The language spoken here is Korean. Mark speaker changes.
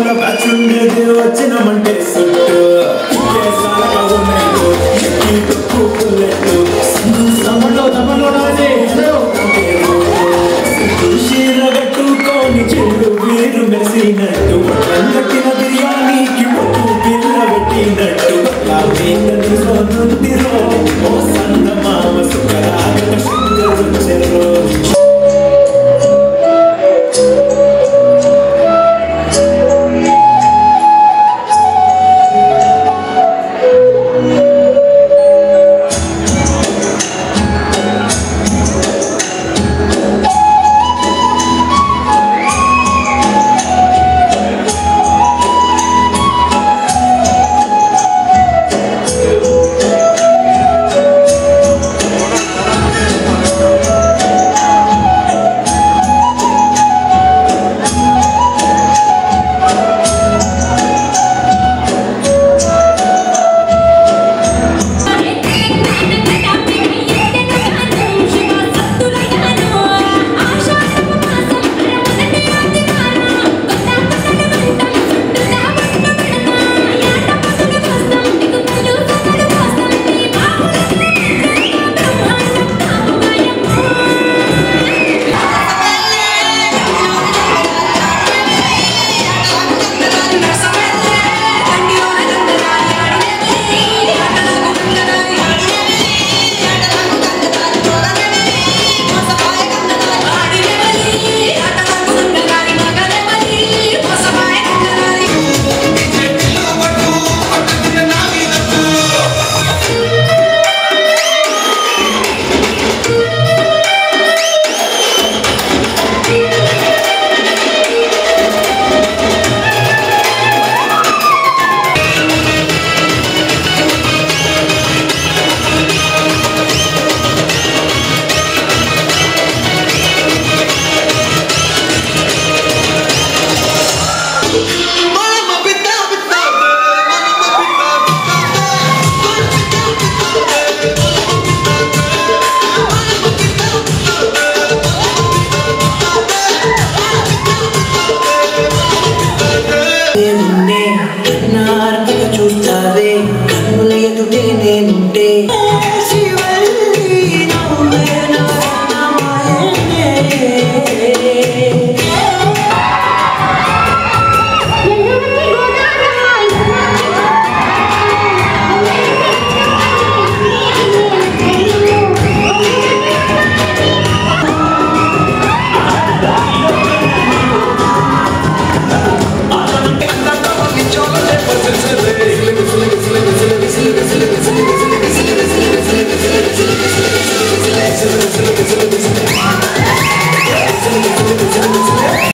Speaker 1: 물어봐 준비되었지 너만 뺏었어. 계산하고 내고 느끼고
Speaker 2: may not